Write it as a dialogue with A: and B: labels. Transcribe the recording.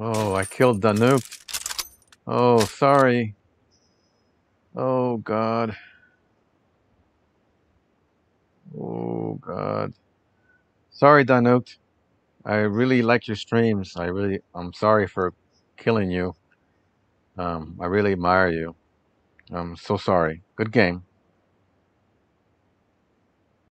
A: Oh, I killed Danucd. Oh, sorry. Oh, God. Oh, God. Sorry, Danucd. I really like your streams. I really, I'm sorry for killing you. Um, I really admire you. I'm so sorry. Good game.